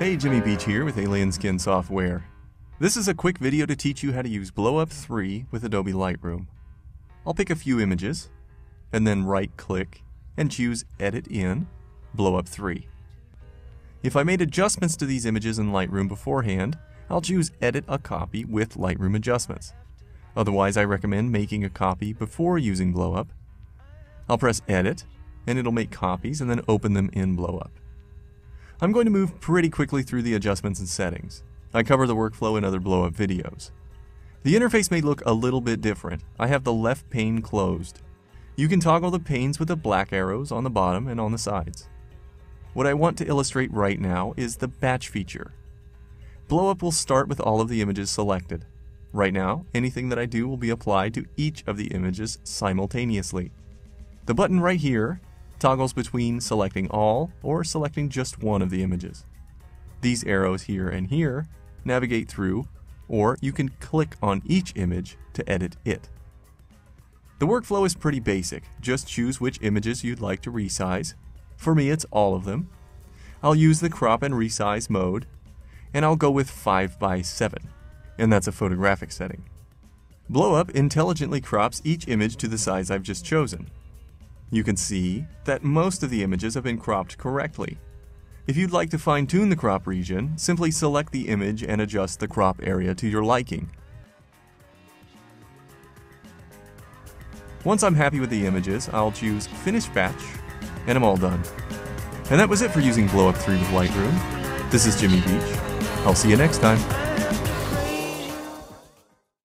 Hey, Jimmy Beech here with Alien Skin Software. This is a quick video to teach you how to use BlowUp 3 with Adobe Lightroom. I'll pick a few images, and then right-click and choose Edit in BlowUp 3. If I made adjustments to these images in Lightroom beforehand, I'll choose Edit a Copy with Lightroom Adjustments. Otherwise, I recommend making a copy before using BlowUp. I'll press Edit, and it'll make copies and then open them in BlowUp. I'm going to move pretty quickly through the adjustments and settings. I cover the workflow in other blowup videos. The interface may look a little bit different. I have the left pane closed. You can toggle the panes with the black arrows on the bottom and on the sides. What I want to illustrate right now is the batch feature. Blowup will start with all of the images selected. Right now, anything that I do will be applied to each of the images simultaneously. The button right here toggles between selecting all or selecting just one of the images. These arrows here and here navigate through, or you can click on each image to edit it. The workflow is pretty basic. Just choose which images you'd like to resize. For me, it's all of them. I'll use the crop and resize mode, and I'll go with 5 by 7 and that's a photographic setting. BlowUp intelligently crops each image to the size I've just chosen. You can see that most of the images have been cropped correctly. If you'd like to fine-tune the crop region, simply select the image and adjust the crop area to your liking. Once I'm happy with the images, I'll choose Finish Batch, and I'm all done. And that was it for using BlowUp 3 with Lightroom. This is Jimmy Beech. I'll see you next time.